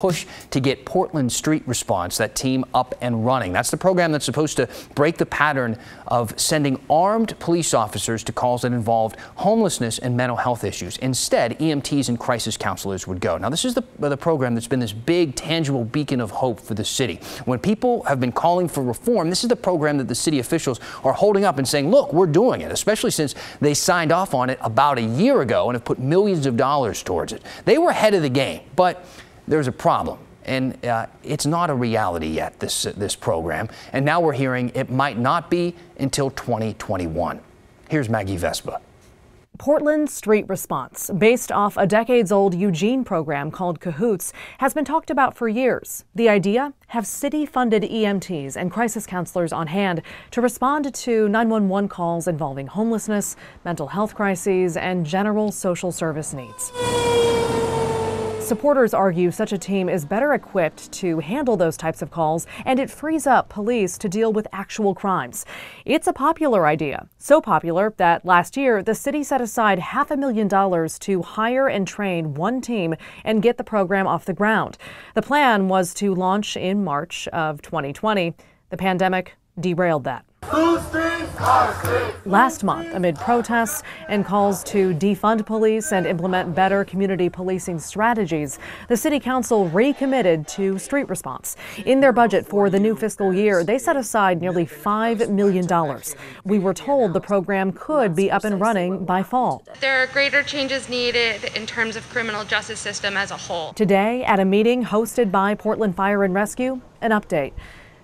push to get Portland Street Response, that team, up and running. That's the program that's supposed to break the pattern of sending armed police officers to calls that involved homelessness and mental health issues. Instead, EMTs and crisis counselors would go. Now, this is the, the program that's been this big, tangible beacon of hope for the city. When people have been calling for reform, this is the program that the city officials are holding up and saying, look, we're doing it, especially since they signed off on it about a year ago and have put millions of dollars towards it. They were ahead of the game, but there's a problem. And uh, it's not a reality yet, this, uh, this program. And now we're hearing it might not be until 2021. Here's Maggie Vespa. Portland Street Response, based off a decades old Eugene program called Cahoots, has been talked about for years. The idea? Have city funded EMTs and crisis counselors on hand to respond to 911 calls involving homelessness, mental health crises, and general social service needs. Supporters argue such a team is better equipped to handle those types of calls and it frees up police to deal with actual crimes. It's a popular idea, so popular that last year the city set aside half a million dollars to hire and train one team and get the program off the ground. The plan was to launch in March of 2020. The pandemic derailed that. Last month, amid protests and calls to defund police and implement better community policing strategies, the City Council recommitted to street response. In their budget for the new fiscal year, they set aside nearly $5 million. We were told the program could be up and running by fall. There are greater changes needed in terms of criminal justice system as a whole. Today, at a meeting hosted by Portland Fire and Rescue, an update.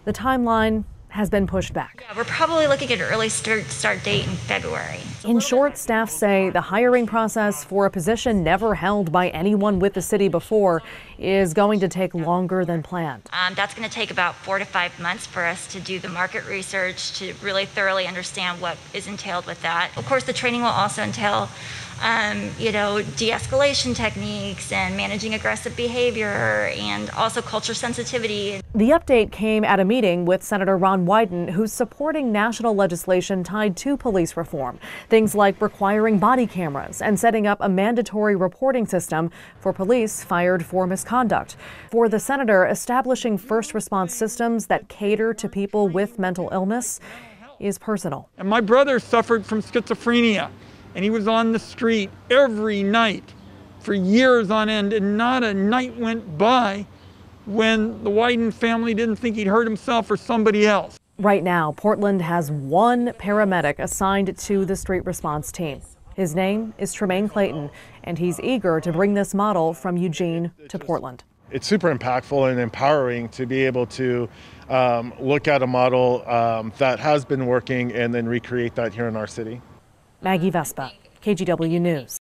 The timeline has been pushed back. Yeah, we're probably looking at an early start, start date in February. In short, staff say the hiring process for a position never held by anyone with the city before is going to take longer than planned. Um, that's going to take about four to five months for us to do the market research to really thoroughly understand what is entailed with that. Of course, the training will also entail um, you know, de-escalation techniques and managing aggressive behavior and also culture sensitivity. The update came at a meeting with Senator Ron Wyden, who's supporting national legislation tied to police reform. Things like requiring body cameras and setting up a mandatory reporting system for police fired for misconduct. For the senator, establishing first response systems that cater to people with mental illness is personal. And my brother suffered from schizophrenia and he was on the street every night for years on end, and not a night went by when the Wyden family didn't think he'd hurt himself or somebody else. Right now, Portland has one paramedic assigned to the street response team. His name is Tremaine Clayton, and he's eager to bring this model from Eugene to Portland. It's super impactful and empowering to be able to um, look at a model um, that has been working and then recreate that here in our city. Maggie Vespa, KGW News.